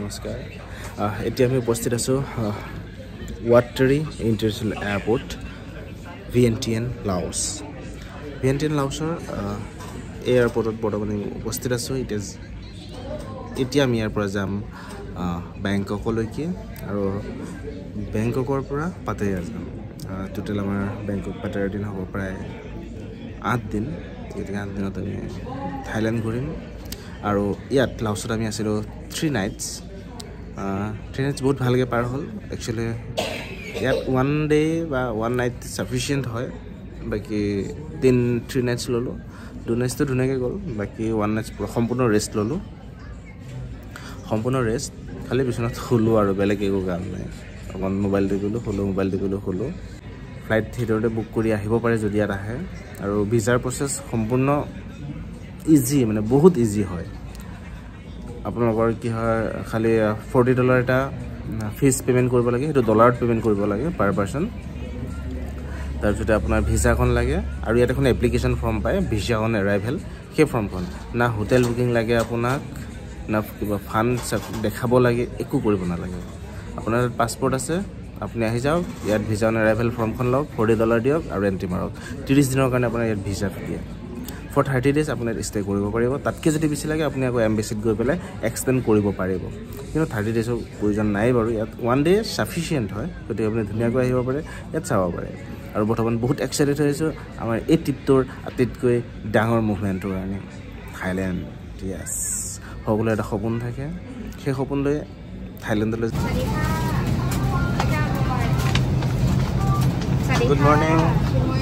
নমস্কাৰ। এতিয়া আমি উপস্থিত আছোঁ ৱাটাৰী international airport V N T N lounge V N T N লাউচৰ এয়াৰপৰ্টত বৰ্তমান উপস্থিত আছোঁ। এতিয়া এতিয়া আমি ইয়াৰ পৰা যাম বেংককলৈকে আৰু বেংককৰ পৰা পাটায়া যাম। টোটেল আমাৰ বেংকক পাটায়াৰ দিন হ'ব প্ৰায় আঠ দিন। গতিকে আঠ দিনত আমি থাইলেণ্ড ঘূৰিম। আৰু ইয়াত লাউচত আমি আছিলোঁ থ্ৰী নাইটছ নাইটছ বহুত ভালকৈ পাৰ হ'ল। একচুৱেলি ইয়াত ওৱান ডে বা ওৱান নাইট চাফিচিয়েণ্ট হয়। বাকী তিন থ্ৰী নাইটছ ল'লোঁ। টু নাইটছটো ধুনীয়াকৈ গ'ল। বাকী ওৱান নাইটছ পূৰা সম্পূৰ্ণ ৰেষ্ট ল'লোঁ। সম্পূৰ্ণ ৰেষ্ট খালি বিচনাত শুলোঁ আৰু বেলেগ একো কাম নাই। অকণ মোবাইল টিপিলোঁ শুলোঁ মোবাইল টিপিলোঁ শুলোঁ। ফ্লাইট ভিতৰতে বুক কৰি আহিব পাৰে যদি ইয়াত আহে। আৰু ভিজাৰ প্ৰচেছ সম্পূৰ্ণ ইজি মানে বহুত ইজি হয়। আপোনালোকৰ কি হয় খালি ফৰ্টি ডলাৰ এটা ফিজ পে'মেণ্ট কৰিব লাগে সেইটো ডলাৰত পে'মেণ্ট কৰিব লাগে পাৰ পাৰ্চন তাৰপিছতে আপোনাৰ ভিছাখন লাগে আৰু ইয়াত এখন এপ্লিকেশ্যন ফৰ্ম পায় ভিছা অন এৰাইভেল সেই ফৰ্মখন না হোটেল বুকিং লাগে আপোনাক না কিবা ফাণ্ড দেখাব লাগে একো কৰিব নালাগে। আপোনাৰ তাত পাছপৰ্ট আছে আপুনি আহি যাওক ইয়াত ভিছা অন এৰাইভেল ফৰ্মখন লওক ফৰ্টি ডলাৰ দিয়ক আৰু এণ্ট্ৰি মাৰক। ত্ৰিছ দিনৰ কাৰণে আপোনাৰ ইয়াত ভিছা দিয়ে ফৰ থাৰ্টি ডেইজ আপুনি ষ্টে কৰিব পাৰিব। তাতকৈ যদি বেছি লাগে আপুনি আকৌ এম্বেচিত গৈ পেলাই এক্সটেণ্ড কৰিব পাৰিব। কিন্তু থাৰ্টি ডেইজৰ প্ৰয়োজন নাই বাৰু। ইয়াত ওৱান ডে চাফিচিয়েণ্ট হয়। গতিকে আপুনি ধুনীয়াকৈ আহিব পাৰে। ইয়াত চাব পাৰে। আৰু বৰ্তমান বহুত এক্সাইটেড হৈ আছোঁ। আমাৰ এই ট্ৰিপটোৰ আটাইতকৈ ডাঙৰ মুভমেণ্টটোৰ কাৰণে। থাইলেণ্ড য়েছ সকলোৰে এটা সপোন থাকে। সেই সপোন লৈ থাইলেণ্ডলৈ Good morning.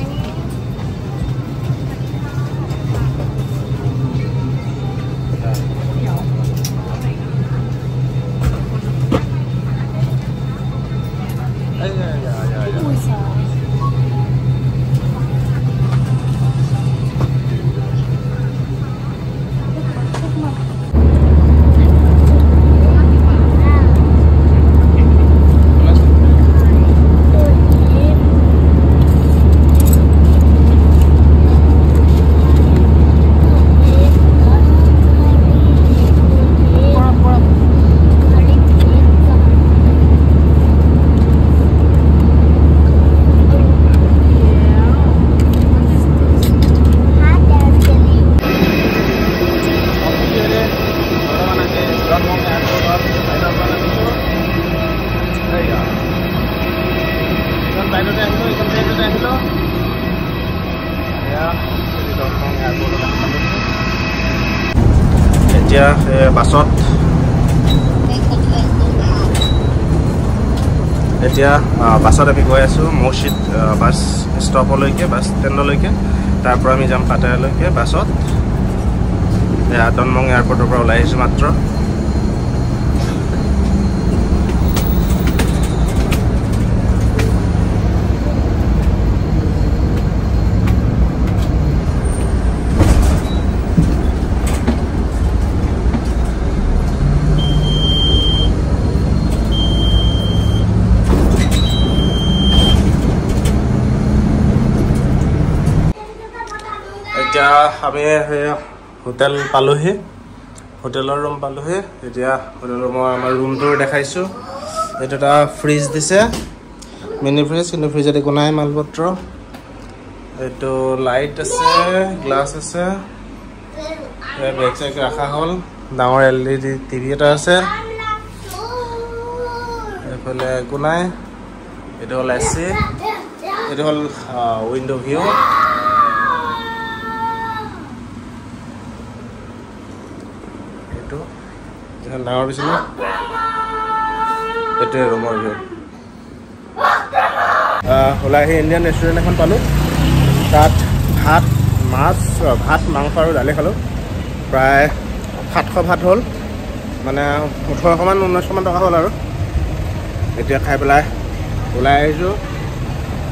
এতিয়া বাছত। এতিয়া বাছত আমি গৈ আছোঁ মৌচিত আ, বাছ ষ্টপলৈকে বাছ ষ্টেণ্ডলৈকে। তাৰ পৰা আমি যাম পাটায়ালৈকে বাছত। দনমং এয়াৰপৰ্টৰ পৰা ওলাই আহিছোঁ মাত্ৰ। এতিয়া আমি হোটেল পালোহি। হোটেলৰ ৰুম পালোহি। এতিয়া হোটেল ৰুমৰ আমাৰ ৰুমটো দেখাইছোঁ। এইটো এটা ফ্ৰিজ দিছে। মিনি ফ্ৰিজ কিন্তু ফ্ৰিজত একো নাই মালপত্ৰ। এইটো লাইট আছে গ্লাছ আছে। বেগ চেগ ৰখা হ'ল। ডাঙৰ এল ই ডি টিভি এটা আছে। এইফালে একো নাই। এইটো হ'ল এ চি। এইটো হ'ল উইণ্ড' ভিউ এইটো এখন ডাঙৰ বিচনা এইটোৱে ৰুমৰ ভিউ ওলাই আহি ইণ্ডিয়ান ৰেষ্টুৰেণ্ট এখন পালোঁ। তাত ভাত মাছ ভাত মাংস আৰু দালি খালোঁ। প্ৰায় সাতশ ভাত হ'ল। মানে ওঠৰশমান ঊনৈছশমান টকা হ'ল আৰু। এতিয়া খাই পেলাই ওলাই আহিছোঁ।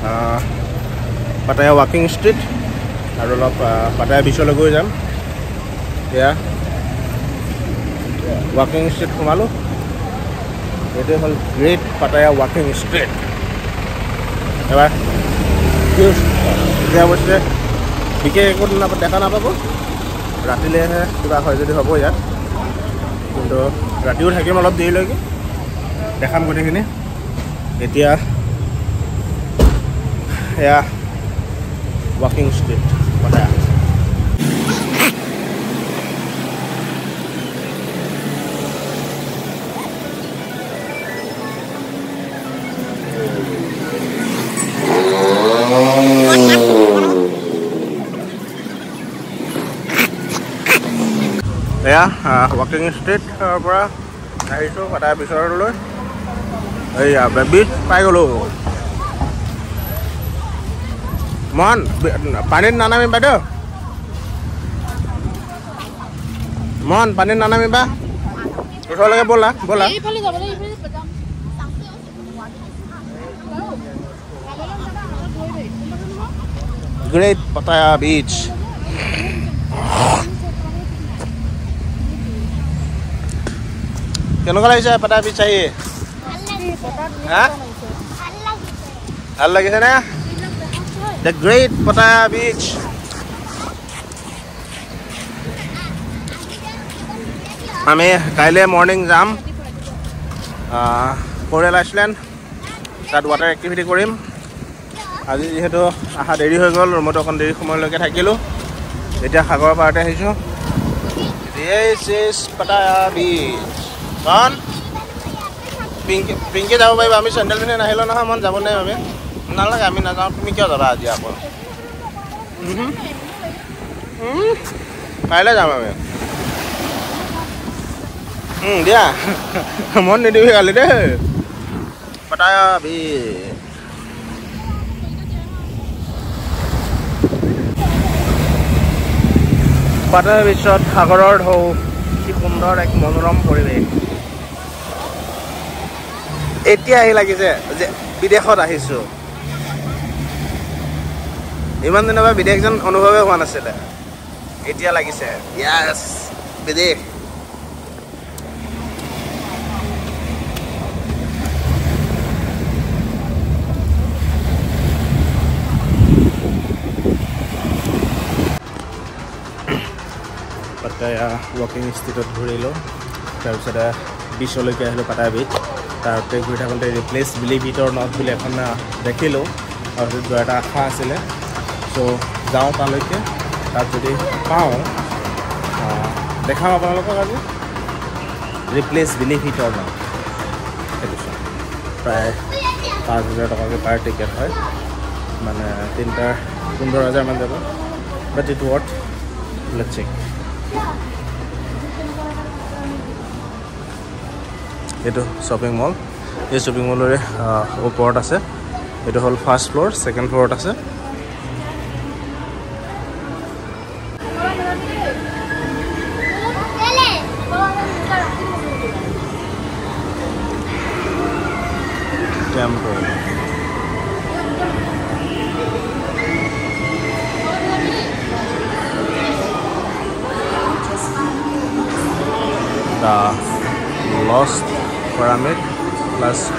আহ, পাটায়া ৱাকিং ষ্ট্ৰীট আৰু অলপ পাটায়া বিচলৈ গৈ যাম। এয়া ৱাকিং ষ্ট্ৰীট সোমালোঁ এইটোৱে হ'ল গ্ৰেট পাটায়া ৱাকিং ষ্ট্ৰীট এবাৰ এতিয়া অৱশ্যে বিশেষ একো দেখা নাপাব। ৰাতিলৈহে কিবা হয় যদি হ'ব ইয়াত। কিন্তু ৰাতিও থাকিম অলপ দেৰিলৈকে। দেখাম গোটেইখিনি। এতিয়া এয়া ৱাকিং ষ্ট্ৰীট সদায় এয়া ৱাকিং ষ্ট্ৰীটৰ পৰা আহিছোঁ সদায় বিচৰলৈ এইয়া বেবিত পাই গ'লোঁ। মন পানীত নানামি বাইদেউ। মন পানীত নানামিবা। ওচৰলৈকে ব'লা ব'লা। এইফালে যাব লাগে এইফালে যাম গ্ৰেট পাটায়া বিচ কেনেকুৱা লাগিছে আহি হা? ভাল লাগিছে নে? দ্য গ্ৰেট পাটায়া বিচ আমি কাইলৈ মৰ্ণিং যাম। কোৰেল আইচলেণ্ড তাত ৱাটাৰ এক্টিভিটি কৰিম। আজি যিহেতু অহা দেৰি হৈ গ'ল ৰুমত অকণ দেৰি সময়লৈকে থাকিলোঁ। এতিয়া সাগৰৰ পাৰতে আহিছোঁ। বিচ কণ পিংকি পিংকি যাব পাৰিবা আমি চেণ্ডেল পিন্ধি নাহিলোঁ নহয় মন যাব নাই আমি নালাগে আমি নাযাওঁ তুমি কিয় যাবা আজি আকৌ? কাইলৈ যাম আমি। দিয়া। মন নিদিবি কালি দেই। বিচ পাটায়া বিচত সাগৰৰ ঢৌ কি সুন্দৰ এক মনোৰম পৰিৱেশ। এতিয়া আহি লাগিছে যে বিদেশত আহিছোঁ। ইমান দিনৰ পৰা বিদেশ যেন অনুভৱে হোৱা নাছিলে। এতিয়া লাগিছে। য়েছ বিদেশ। পাটায়া ৱাকিং ষ্ট্ৰীটত ঘূৰিলোঁ। তাৰপিছতে বিচলৈকে আহিলোঁ পাটায়া তাৰপৰা ঘূৰি থাকোঁতে Ripley's believe it or not বুলি এখন দেখিলোঁ। আৰু সেইটো যোৱাৰ এটা আশা আছিলে। চ' যাওঁ তালৈকে। তাত যদি পাওঁ দেখাম আপোনালোকক আজি। Ripley's believe it or not সেইটো চাওঁ প্ৰায় পাঁচ হাজাৰ টকাকৈ পাৰ টিকেট হয়। মানে তিনিটা পোন্ধৰ হাজাৰমান যাব। But it worth let check এইটো শ্বপিং মল এই শ্বপিং মলৰে ওপৰত আছে। এইটো হ'ল ফাৰ্ষ্ট ফ্ল'ৰ ছেকেণ্ড ফ্ল'ৰত আছে।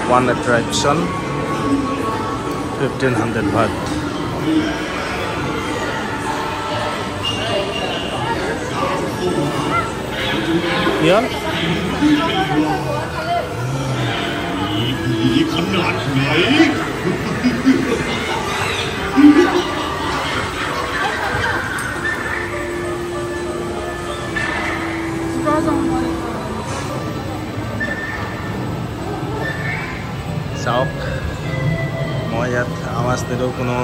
One attraction. 1500 baht. Yeah চাওক মই ইয়াত আৱাজ নিদিওঁ, কোনো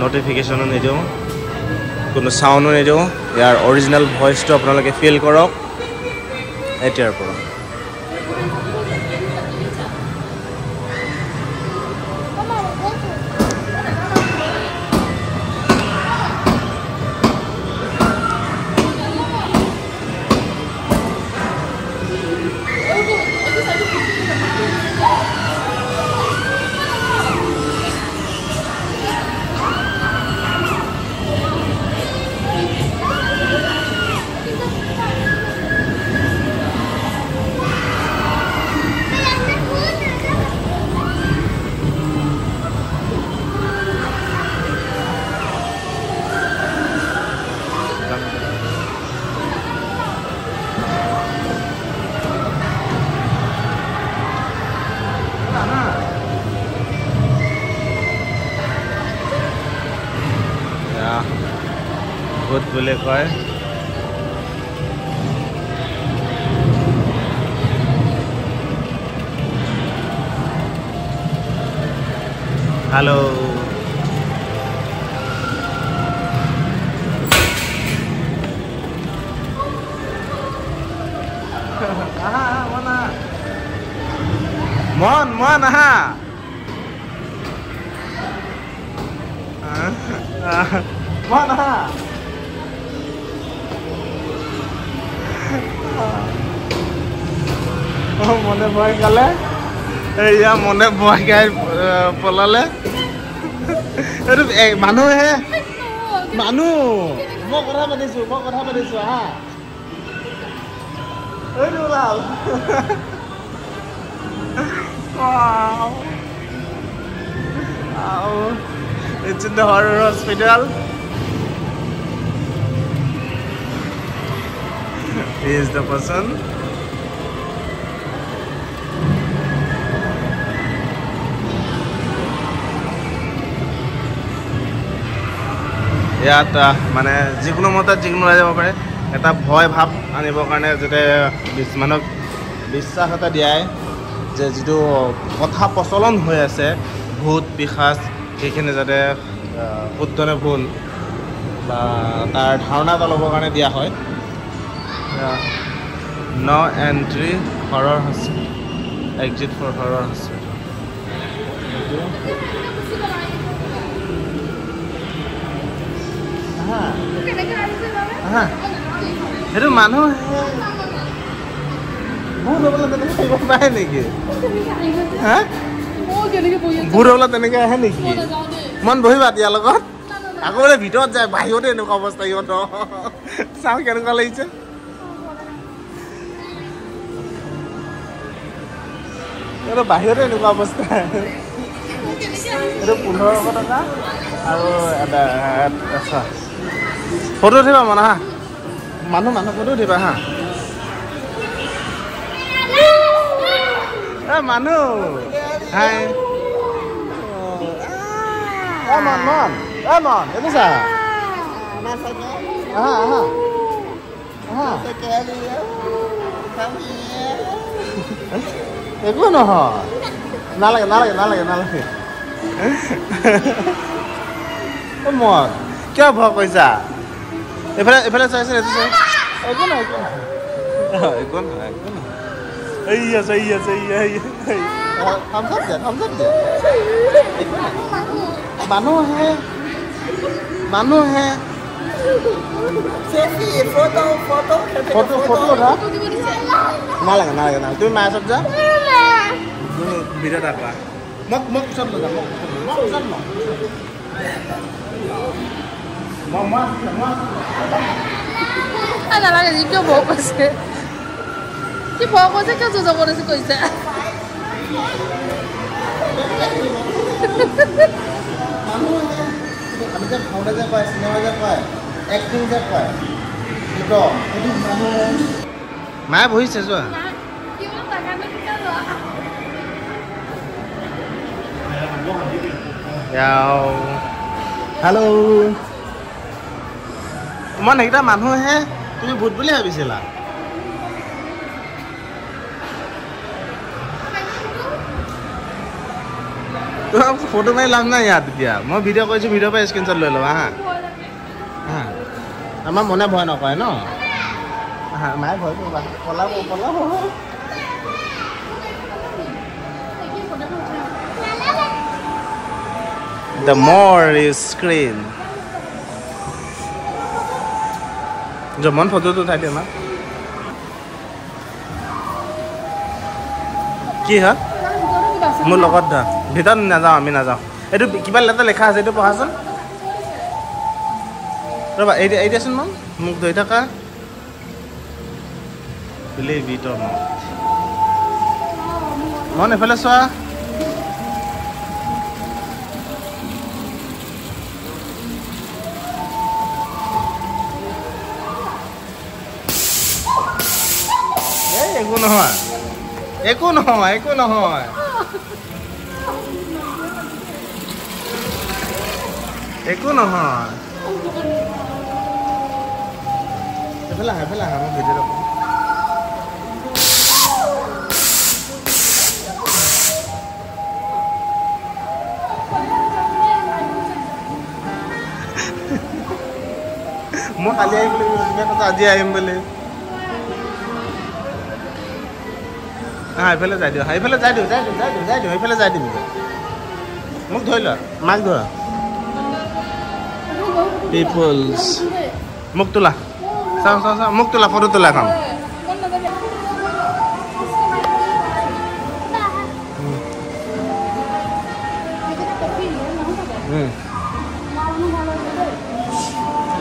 নটিফিকেশ্যনো নিদিওঁ, কোনো চাউণ্ডো নিদিওঁ। ইয়াৰ অৰিজিনেল ভইচটো আপোনালোকে ফিল কৰক। এতিয়াৰ পৰা। বুলি কয় হেল্ল' মন মন আহা মন মনে ভয় খালে? এয়া মনে ভয় আহ, পলালে। এইটো মানুহে মানুহ। মই কথা পাতিছো মই কথা পাতিছো হা। এইটো horror hospital. Is the person. ইয়াত মানে যিকোনো মতে যিকোনো ওলাই যাব পাৰে এটা ভয় ভাৱ আনিবৰ কাৰণে যাতে মানুহক বিশ্বাস এটা দিয়াই যে যিটো কথা প্ৰচলন হৈ আছে ভূত পিশাচ সেইখিনি যাতে শুদ্ধ নে ভুল বা তাৰ ধাৰণা এটা ল'বৰ কাৰণে দিয়া হয় ন entry horror hospital exit for horror hospital সেইটো মানুহ হ'বলৈ তেনেকৈ আহিব পাৰে নেকি হা ভূত হ'বলৈ তেনেকৈ আহে নেকি মন বহিবা ইয়াৰ লগত আকৌ বোলে ভিতৰত যায় বাহিৰতে এনেকুৱা অৱস্থা সিহঁতৰ চাওঁ কেনেকুৱা লাগিছে সিহঁতৰ বাহিৰতে এনেকুৱা অৱস্থা। এইটো পোন্ধৰশ টকা আৰু এটা ফটো উঠিবা মনা হা? মানুহ মানুহ ফটো উঠিবা হা? মানুহ! হাই। এইটো একো নহয় নালাগে নালাগে নালাগে নালাগে মন কিয় ভয় কৰিছা এইফালে এইফালে চাইছে এইটো চাই একো নহয় একো নহয় একো নহয় একো নহয় এই আছে এই আছে এই এই থামচাপ দিয়া থামচাপ দিয়া একো নাই মানুহ আহে মানুহ আহে ফটো ফটো উঠা নালাগে নালাগে নালাগে তুমি মায়ে ওচৰত যা এটা কৰা মোক মোক পিছত লৈ যাম মোক পিছত লওঁ নালাগে যি কিয় কি কিয় কৰিছে? কৈছে আমি যে ভাওনা যে কয় চিনেমা যে কয় এক্টিং যে সেইটো মানুহে। মায়ে বহিছে যোৱা। হেল্ল' মই সেইকেইটা মানুহে তুমি ভূত বুলি ভাবিছিলা তোমাক ফটো মাৰি লাভ নাই ইয়াত এতিয়া মই ভিডিঅ' কৰিছোঁ ভিডিঅ' পৰা স্ক্ৰীনশ্বট লৈ ল'বা হা হা আমাৰ মনে ভয় নকৰে ন হা মায়ে ভয় কৰিবা পলাব পলাব কি হা মোৰ লগত ধৰা ভিতৰত নাযাওঁ আমি নাযাওঁ এইটো কিবা এটা লেখা আছে এইটো পঢ়াচোন ৰ'বা এই দিয়াচোন মন মোক ধৰি থাকা মন এইফালে চোৱা নহয়। একো নহয় একো নহয়। একো নহয়। এইফালে আহা মই ভিডিঅ'টো কৰোঁ। মই কালি আহিম বুলি কৈছা আজি আহিম বুলি। হা এইফালে যাই দিওঁ যাই দিওঁ যাই দিওঁ যাই দিওঁ যাই দিওঁ এইফালে যাই দিম মোক ধৰি লোৱা মাক ধৰা। পিপলছ মোক তোলা। চাওঁ চাওঁ চাওঁ মোক তোলা ফটো তোলা এখন।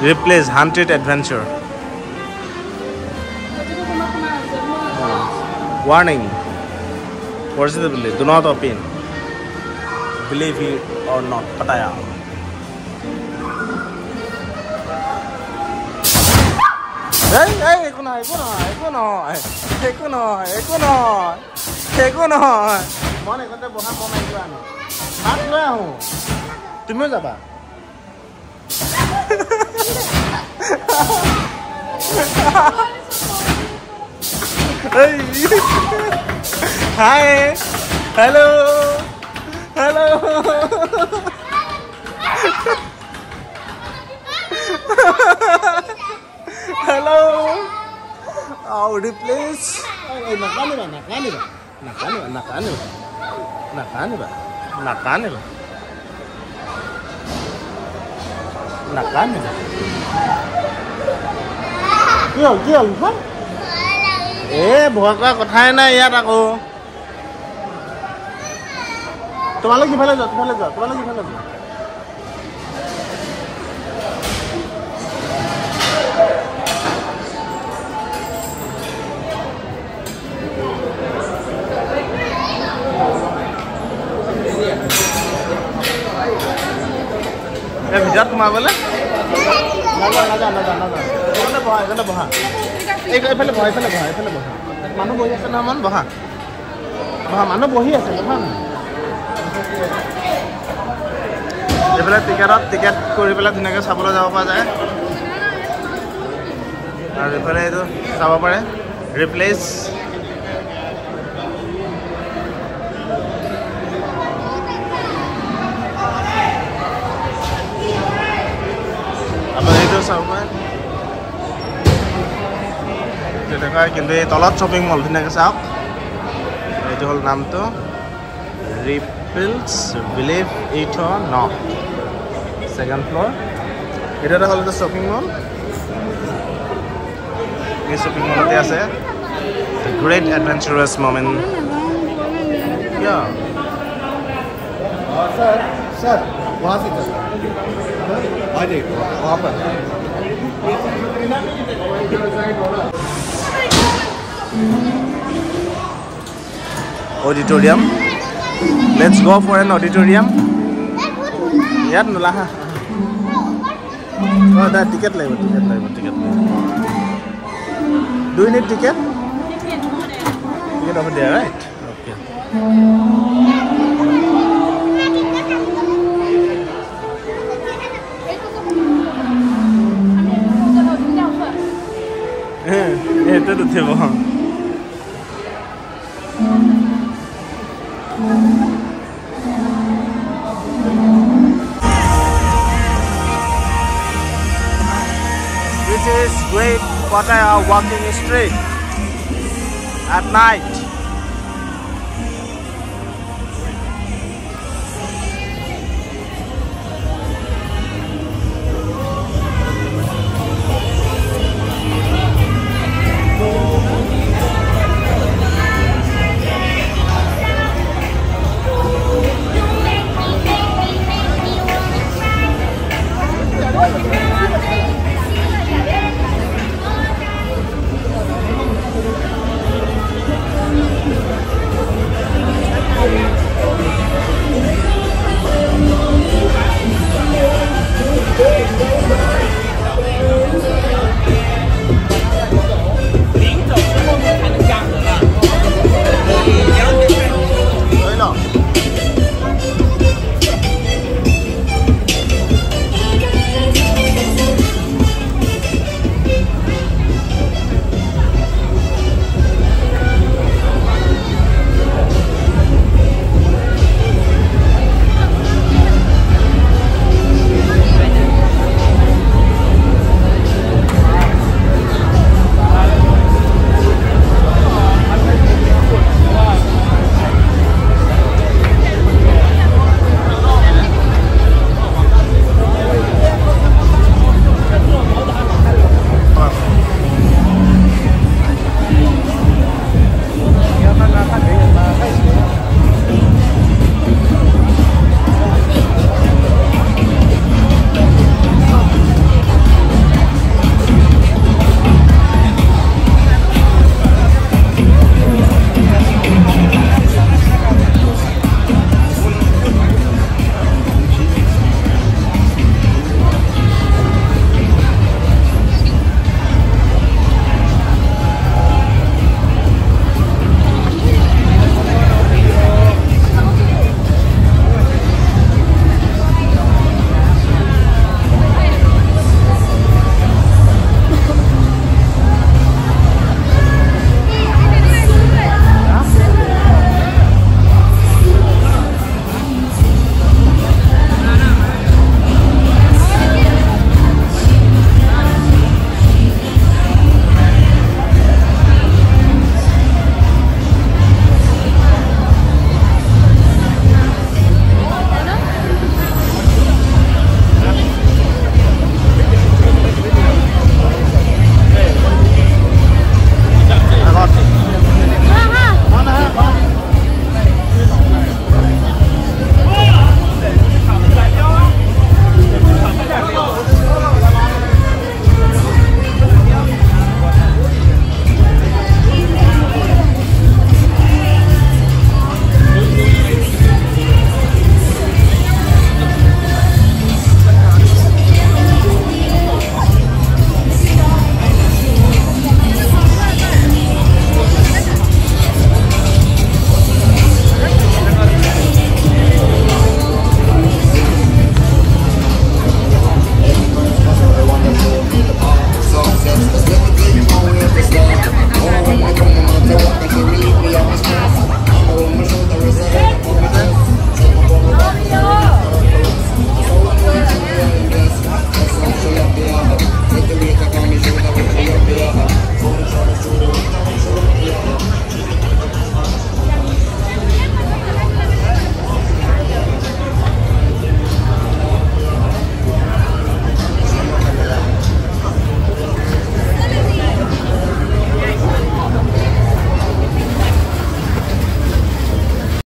ৰিপ্লেচ হাণ্ড্ৰেড এডভেঞ্চাৰ ৱাৰ্ণিং পৰিচিত বুলি do not open believe you or not Pattaya এই এই একো নহয় একো নহয় একো নহয় একো নহয় একো নহয় একো নহয় মই এইখনতে বহা মই মাৰি আনো ভাত লৈ আহোঁ তুমিও যাবা Hi. Hello. Hello. Hello. Oh, replace. Ay, nakani ba? Nakani ba? Nakani ba? Nakani ba? Nakani ba? Nakani ba? Nakani ba? Kiyo, kiyo, ba? Eh, buhak ka, kuthain na, iyan cô তোমালোক সিফালে যোৱা সিফালে যোৱা তোমালোক সিফালে যোৱা। ভিতৰত সোমাবলৈ নাযাওঁ নাযাওঁ নাযাওঁ এইফালে বহা এইফালে বহা। এই এইফালে বহা এইফালে বহা এইফালে বহা। মানুহ বহি আছে নহয় মন বহা। বহা মানুহ বহি আছে বহা না এইফালে টিকেটত টিকেট কৰি পেলাই ধুনীয়াকৈ চাবলৈ যাব পৰা যায়। আৰু এইফালে এইটো চাব পাৰে ৰিপ্লেচ আপুনি এইটো চাব পাৰে। তেনেকুৱা কিন্তু এই তলত শ্বপিং মল ধুনীয়াকৈ চাওক। এইটো হ'ল নামটো ৰিপিলছ বিলিভ এইট ন ছেকেণ্ড ফ্ল'ৰ এইটো এটা হ'ল এটা শ্বপিং মল এই শ্বপিং মলতে আছে গ্ৰেট এডভেঞ্চাৰাছ মমেণ্ট কিয় सर सर वहाँ से कर आ जाइए वहाँ पर auditorium let's go' for an auditorium ইয়াত নোলাহা অঁ দা টিকেট লাগিব টিকেট লাগিব টিকেট লাগিব do need ticket ticket off দিয়া ৰাইট অ'কে এইটোত উঠিব This is Great Pattaya Walking Street at night.